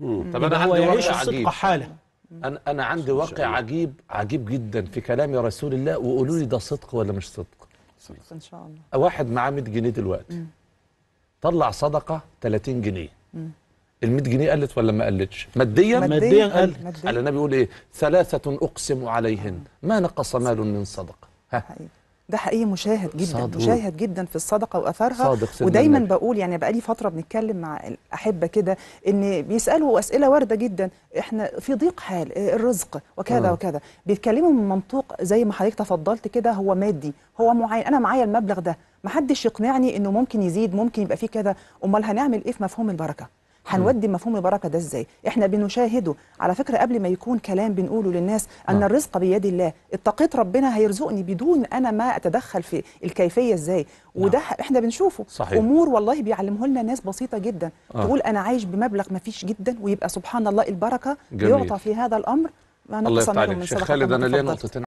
طب أنا يبقى هو عندي واقع عجيب. حاله. أنا أنا عندي واقع عجيب عجيب جدا في كلام يا رسول الله وقولوا لي ده صدق ولا مش صدق. إن شاء الله. واحد معاه 100 جنيه دلوقتي. طلع صدقة 30 جنيه. ال 100 جنيه قلت ولا ما قلتش؟ ماديا؟ مادياً قل. مادياً. على النبي يقول إيه؟ ثلاثة أقسم عليهن. ما نقص مال من صدقة. ها؟ حقيقي. ده حقيقي مشاهد جدا صادق. مشاهد جدا في الصدقة وأثرها. صادق ودايما النبي. بقول يعني بقالي فترة بنتكلم مع الأحبة كده إن بيسألوا أسئلة واردة جدا. إحنا في ضيق حال الرزق وكذا آه. وكذا. بيتكلموا من منطوق زي ما حضرتك تفضلت كده هو مادي هو معين. أنا معايا المبلغ ده. محدش يقنعني إنه ممكن يزيد ممكن يبقى فيه كذا. أمال هنعمل إيه في مفهوم البركة؟ هنودي مفهوم البركة ده إزاي إحنا بنشاهده على فكرة قبل ما يكون كلام بنقوله للناس أن آه. الرزق بيد الله اتقيت ربنا هيرزقني بدون أنا ما أتدخل في الكيفية إزاي وده إحنا بنشوفه صحيح. أمور والله بيعلمه لنا ناس بسيطة جدا آه. تقول أنا عايش بمبلغ ما فيش جدا ويبقى سبحان الله البركة جميل. يعطى في هذا الأمر ما نقص عليك من شيخ خالد أنا ليا. نقطتين